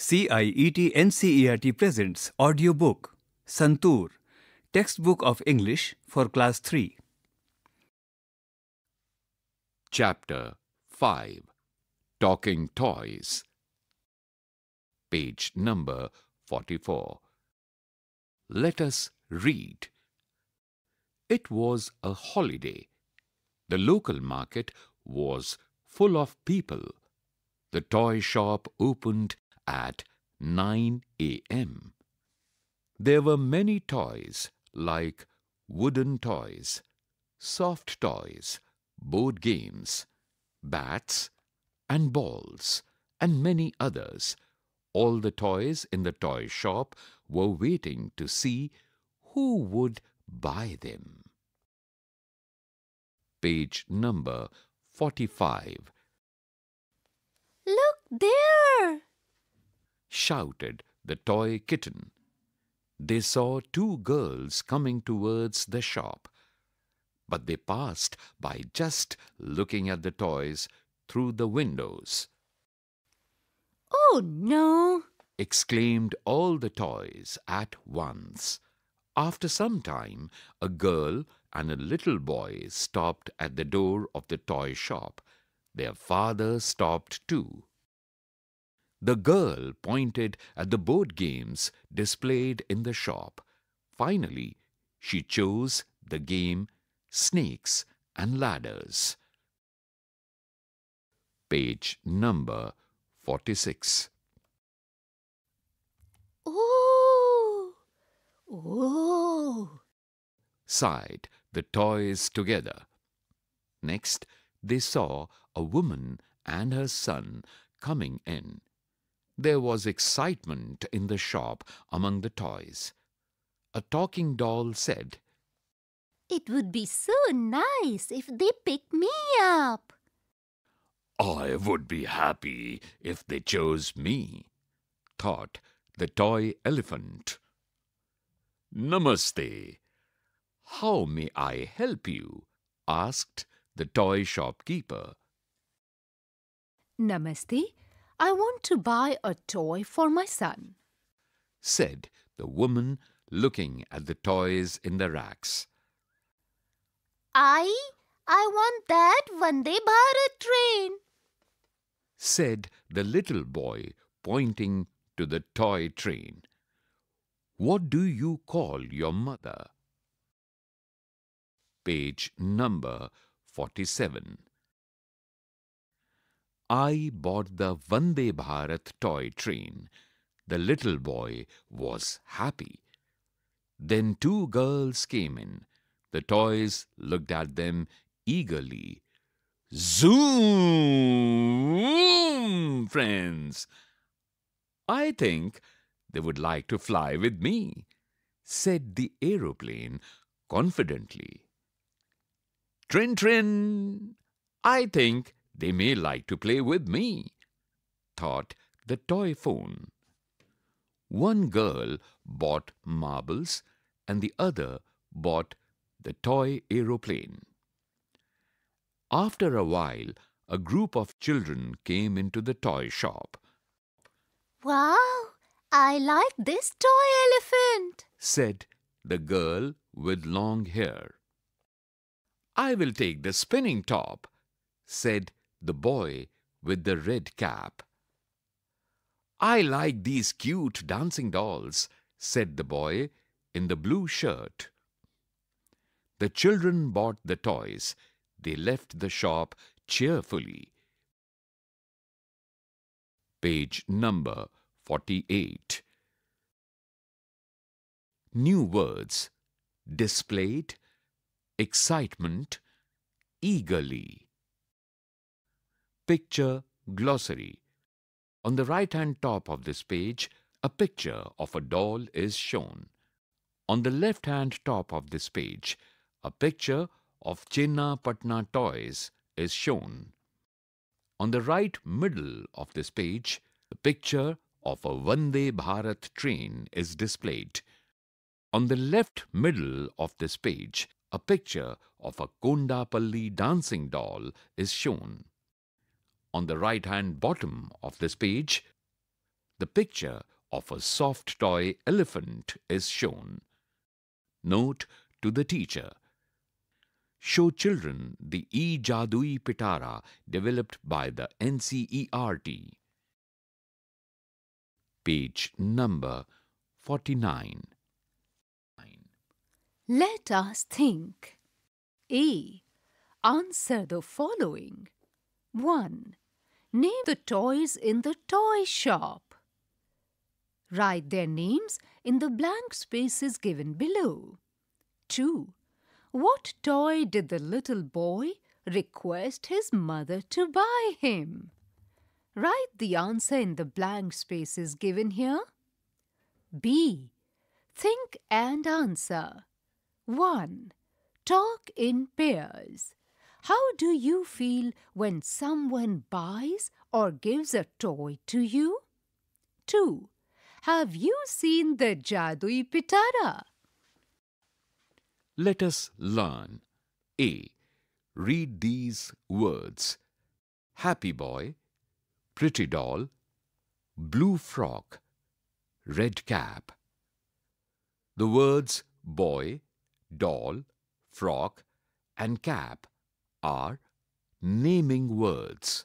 CIET NCERT presents audiobook Santoor Textbook of English for Class 3. Chapter 5 Talking Toys Page number 44 Let us read. It was a holiday. The local market was full of people. The toy shop opened at 9 a.m. There were many toys like wooden toys, soft toys, board games, bats and balls, and many others. All the toys in the toy shop were waiting to see who would buy them. Page number 45 Look there! Shouted the toy kitten. They saw two girls coming towards the shop, but they passed by just looking at the toys through the windows. Oh no! exclaimed all the toys at once. After some time, a girl and a little boy stopped at the door of the toy shop. Their father stopped too. The girl pointed at the board games displayed in the shop. Finally, she chose the game Snakes and Ladders. Page number 46. Oh! Oh! sighed the toys together. Next, they saw a woman and her son coming in. There was excitement in the shop among the toys. A talking doll said, It would be so nice if they picked me up. I would be happy if they chose me, thought the toy elephant. Namaste. How may I help you? asked the toy shopkeeper. Namaste. I want to buy a toy for my son. said the woman looking at the toys in the racks. I I want that Vande Bharat train. said the little boy pointing to the toy train. What do you call your mother? Page number 47. I bought the Vande Bharat toy train. The little boy was happy. Then two girls came in. The toys looked at them eagerly. Zoom, friends! I think they would like to fly with me, said the aeroplane confidently. Trin Trin, I think they may like to play with me, thought the toy phone. One girl bought marbles and the other bought the toy aeroplane. After a while, a group of children came into the toy shop, Wow! I like this toy elephant. said the girl with long hair. I will take the spinning top, said the boy with the red cap. I like these cute dancing dolls, said the boy in the blue shirt. The children bought the toys. They left the shop cheerfully. Page number 48. New words displayed, excitement, eagerly. Picture glossary. On the right hand top of this page, a picture of a doll is shown. On the left hand top of this page, a picture of Channapatna toys is shown. On the right middle of this page, the picture of a Vande Bharat train is displayed. On the left middle of this page, a picture of a Kondapalli dancing doll is shown. On the right hand bottom of this page, The picture of a soft toy elephant is shown. Note to the teacher. Show children the E-Jadui Pitara developed by the NCERT. Page number 49. Let us think. A. Answer the following. 1. Name the toys in the toy shop. Write their names in the blank spaces given below. 2. What toy did the little boy request his mother to buy him? Write the answer in the blank spaces given here. B. Think and answer. 1. Talk in pairs. How do you feel when someone buys or gives a toy to you? 2. Have you seen the Jadui Pitara? Let us learn. A. Read these words. Happy boy, pretty doll, blue frock, red cap. The words boy, doll, frock and cap are naming words.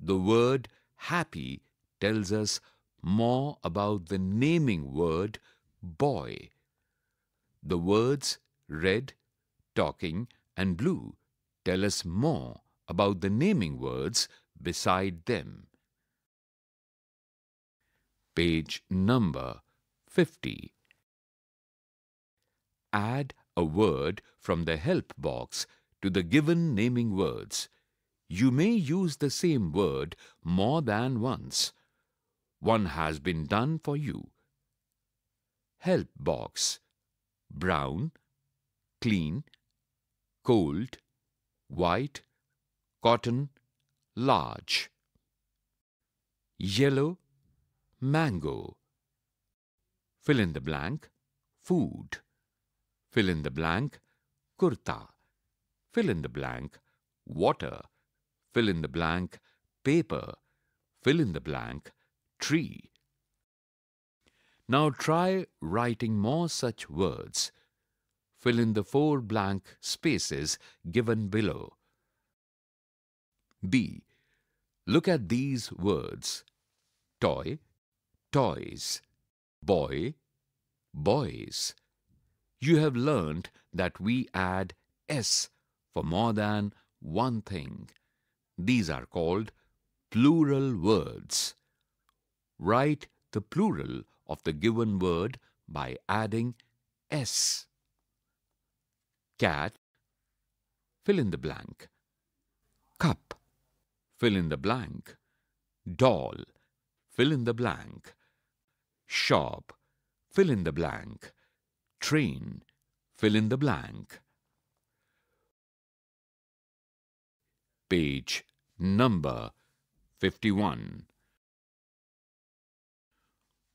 The word happy tells us more about the naming word boy. The words red, talking and blue tell us more about the naming words beside them. Page number 50. Add a word from the help box to the given naming words. You may use the same word more than once. One has been done for you. Help box. Brown, clean, cold, white, cotton, large. Yellow, mango. Fill in the blank, food. Fill in the blank, kurta. Fill in the blank, water. Fill in the blank, paper. Fill in the blank, tree. Now try writing more such words. Fill in the four blank spaces given below. B. Look at these words. Toy, toys. Boy, boys. You have learned that we add s for more than one thing. These are called plural words. Write the plural of the given word by adding s. Cat, fill in the blank. Cup, fill in the blank. Doll, fill in the blank. Shop, fill in the blank. Train, fill in the blank. Page number 51.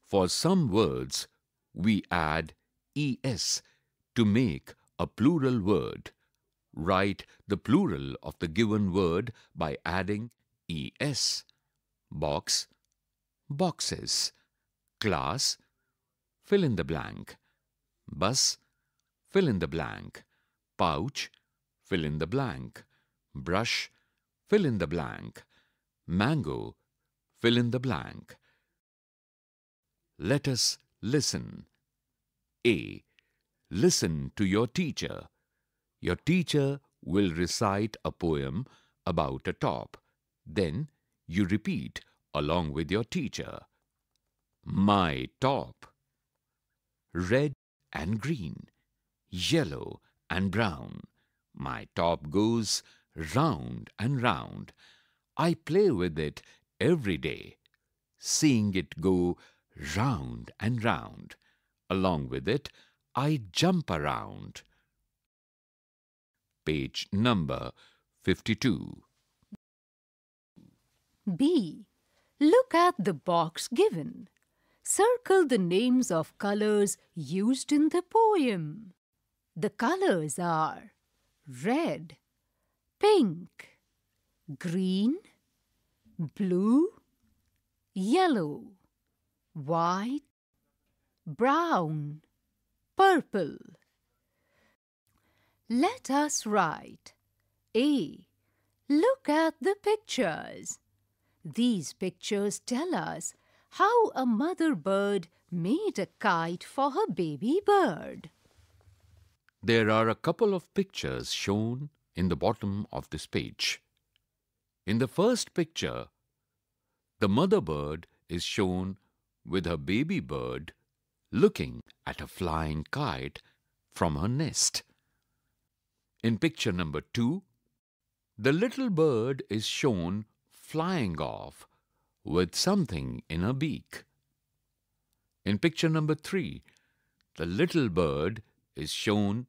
For some words, we add es to make a plural word. Write the plural of the given word by adding es. Box, boxes. Class, fill in the blank. Bus, fill in the blank. Pouch, fill in the blank. Brush, fill in the blank. Mango, fill in the blank. Let us listen. A. Listen to your teacher. Your teacher will recite a poem about a top. Then you repeat along with your teacher. My top. Red and green, yellow and brown. My top goes round and round. I play with it every day, seeing it go round and round. Along with it, I jump around. Page number 52. B. Look at the box given. Circle the names of colors used in the poem. The colors are red, pink, green, blue, yellow. white, brown, purple. Let us write A. Look at the pictures. These pictures tell us how a mother bird made a kite for her baby bird. There are a couple of pictures shown in the bottom of this page. In the first picture, the mother bird is shown with her baby bird looking at a flying kite from her nest. In picture number two, the little bird is shown flying off with something in her beak. In picture number three, the little bird is shown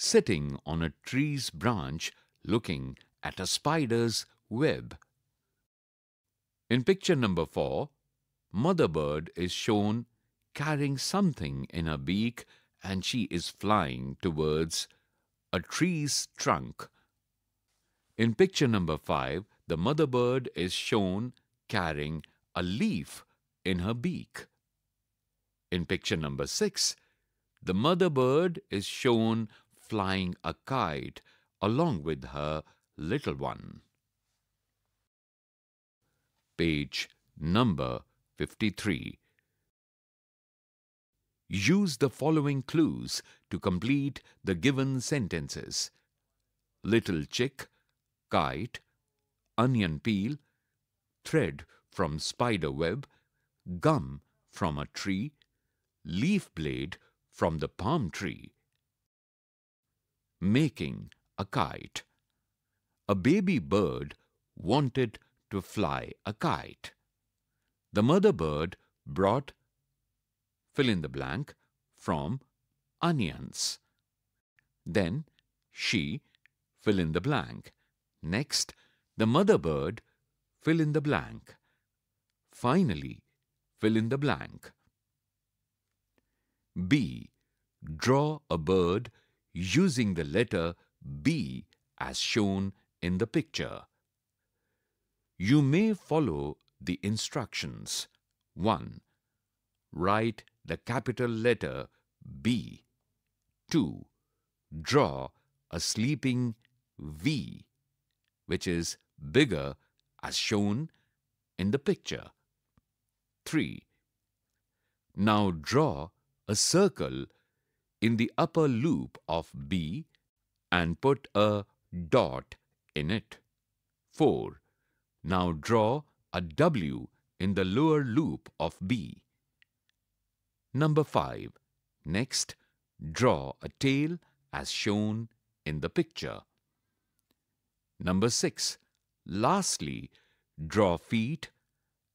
sitting on a tree's branch looking at a spider's web. In picture number four, mother bird is shown carrying something in her beak and she is flying towards a tree's trunk. In picture number 5, the mother bird is shown carrying a leaf in her beak. In picture number 6, the mother bird is shown flying a kite along with her little one. Page number 53 Use the following clues to complete the given sentences. Little chick, kite, onion peel, thread from spider web, gum from a tree, leaf blade from the palm tree. Making a kite. A baby bird wanted to fly a kite. The mother bird brought fill in the blank from onions. Then she fill in the blank. Next, the mother bird fill in the blank. Finally, fill in the blank. B. Draw a bird using the letter B as shown in the picture. You may follow the instructions. 1. Write the capital letter B. 2. Draw a sleeping V, which is bigger as shown in the picture. 3. Now draw a circle in the upper loop of B and put a dot in it. 4. Now draw a W in the lower loop of B. Number 5. Next, draw a tail as shown in the picture. Number 6. Lastly, draw feet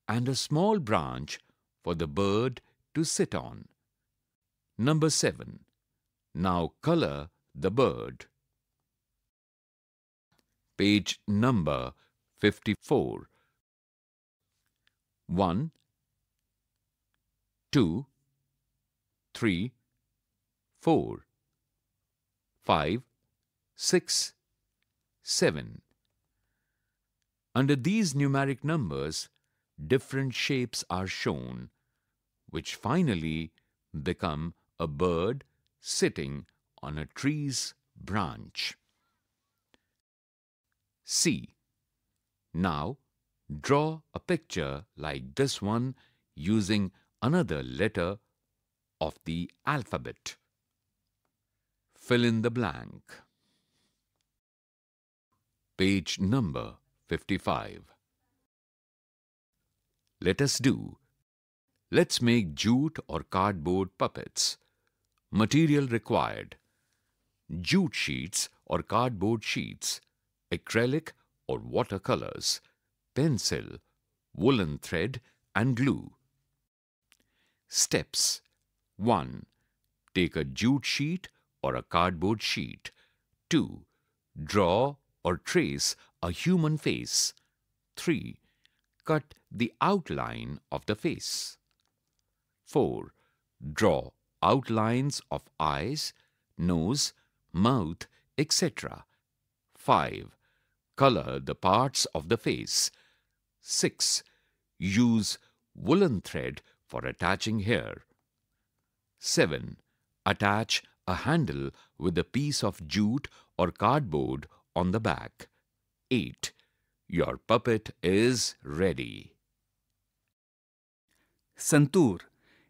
and a small branch for the bird to sit on. Number 7. Now color the bird. Page number 54. 1, 2, three, four, five, six, seven. Under these numeric numbers, different shapes are shown, which finally become a bird sitting on a tree's branch. C. Now, draw a picture like this one using another letter of the alphabet. Fill in the blank. Page number 55. Let us do. Let's make jute or cardboard puppets. Material required. Jute sheets or cardboard sheets. Acrylic or watercolors. Pencil, woolen thread and glue. Steps 1. Take a jute sheet or a cardboard sheet. 2. Draw or trace a human face. 3. Cut the outline of the face. 4. Draw outlines of eyes, nose, mouth, etc. 5. Color the parts of the face. 6. Use woolen thread for attaching hair. 7. Attach a handle with a piece of jute or cardboard on the back. 8. Your puppet is ready. Santoor,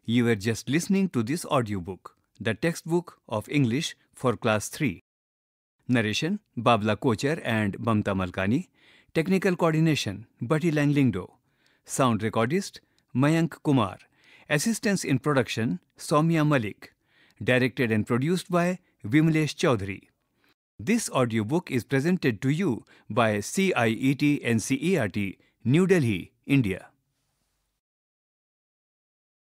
you were just listening to this audiobook, the textbook of English for class 3. Narration Babla Kocher and Mamta Malkani. Technical coordination Bati Langlingdo. Sound recordist Mayank Kumar. Assistance in production Soumya Malik. Directed and produced by Vimlesh Chaudhary. This audiobook is presented to you by CIET NCERT, New Delhi, India.